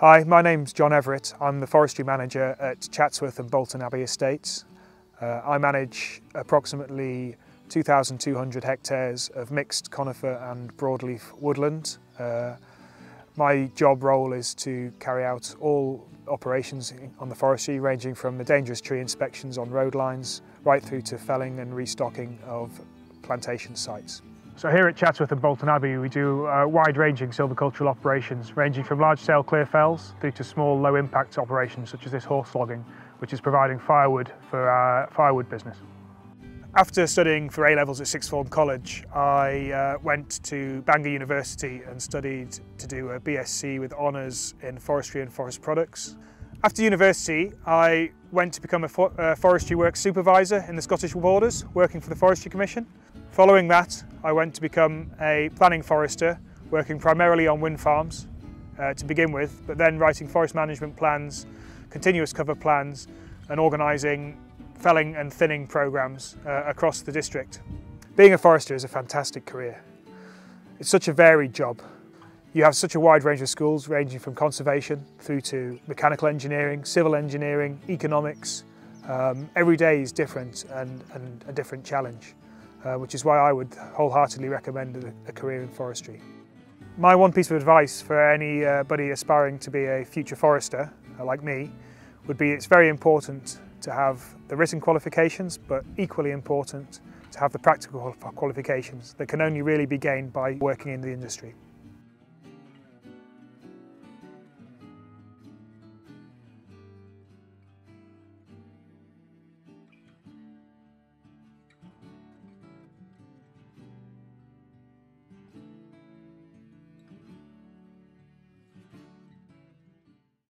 Hi, my name's John Everitt. I'm the forestry manager at Chatsworth and Bolton Abbey Estates. Uh, I manage approximately 2,200 hectares of mixed conifer and broadleaf woodland. Uh, my job role is to carry out all operations on the forestry ranging from the dangerous tree inspections on road lines right through to felling and restocking of plantation sites. So here at Chatsworth and Bolton Abbey we do uh, wide-ranging silvicultural operations ranging from large-scale clear fells through to small low-impact operations such as this horse logging which is providing firewood for our firewood business. After studying for A-levels at Sixth Form College I uh, went to Bangor University and studied to do a BSc with honours in forestry and forest products. After university I went to become a for uh, forestry work supervisor in the Scottish Borders working for the Forestry Commission. Following that, I went to become a planning forester, working primarily on wind farms uh, to begin with, but then writing forest management plans, continuous cover plans, and organising felling and thinning programmes uh, across the district. Being a forester is a fantastic career. It's such a varied job. You have such a wide range of schools ranging from conservation through to mechanical engineering, civil engineering, economics. Um, every day is different and, and a different challenge uh, which is why I would wholeheartedly recommend a, a, career in forestry. My one piece of advice for anybody aspiring to be a future forester, uh, like me, would be it's very important to have the written qualifications, but equally important to have the practical qualifications that can only really be gained by working in the industry.